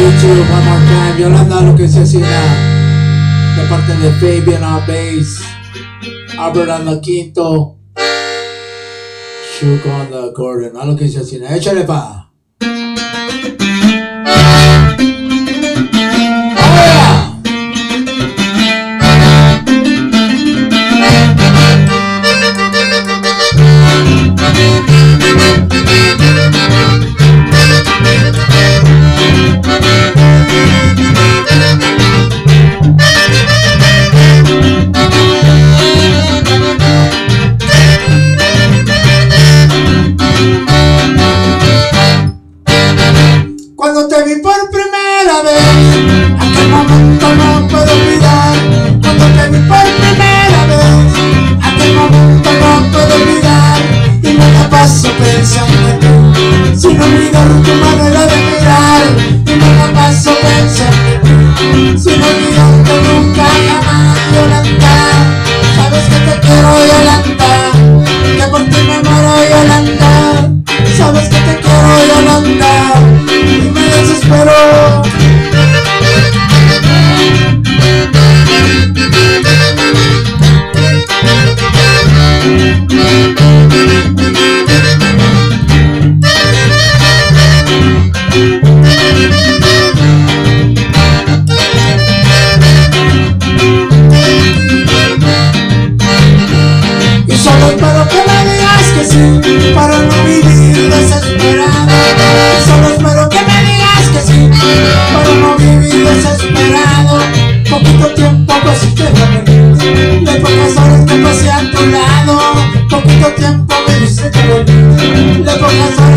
beat you one more time. Yolanda lo que se hacía de parte de Fabian on bass, Albert on the quinto, Shook on the accordion. A hacía. Échale pa. Primera vez, aquel momento no puedo olvidar. Cuando te vi por primera vez, aquel momento no puedo olvidar. Y me la paso pensando en ti, sin olvidar tu manera de mirar. Y me la paso pensando en ti, sin olvidarte nunca jamás, Yolanda. Sabes que te quiero, Yolanda, que por ti me muero, Yolanda. Sabes que te quiero, Yolanda, que me digas que sí Para no vivir desesperado. Solo espero que me digas que sí Para no vivir desesperado. Poquito tiempo pues te voy a venir De pocas horas que pasé a tu lado. Poquito tiempo me dice que volví. De pocas horas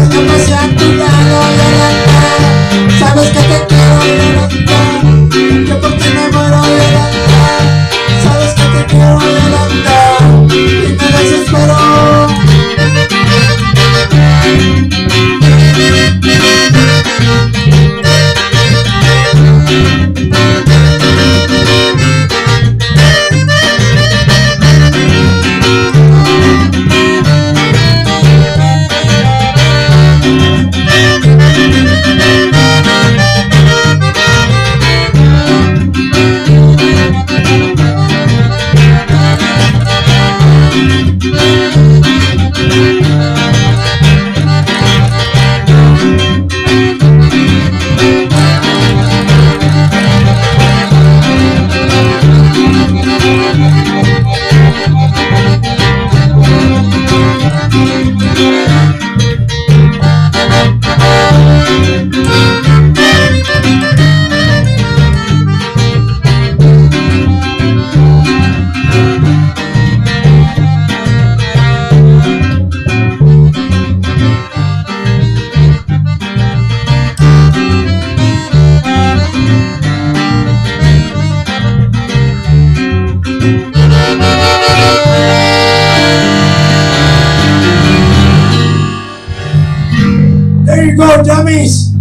There you go, dummies.